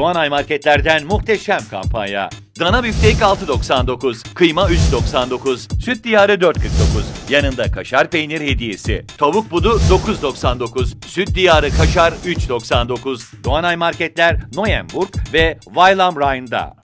Doğanay Marketler'den muhteşem kampanya. Dana büftek 6.99, kıyma 3.99, süt diyarı 4.49. Yanında kaşar peynir hediyesi. Tavuk budu 9.99, süt diyarı kaşar 3.99. Doğanay Marketler, Neuenburg ve Weil am Rhein'da.